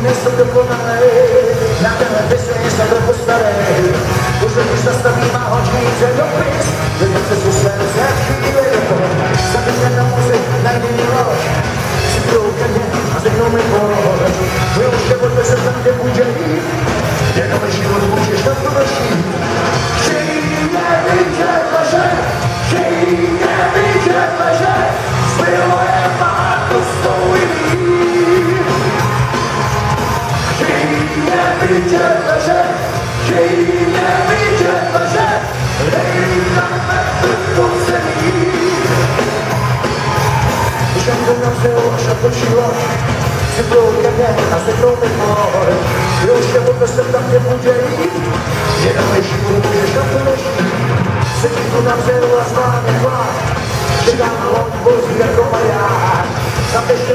dnes to dokonalej, já tenhle pes se něco dopostarej, už když zastaví má hočky jde dobrý. Nevidíte, že ji nevidíte, že nejdáme to zemí. Že to nám se oša počila, si a se mnou neboj. Jo, že se tam nebude jít, jenom leží, budeš na to leží. Se ti to nám se oša nechvá, že nám on vozí jako maják. Zapešte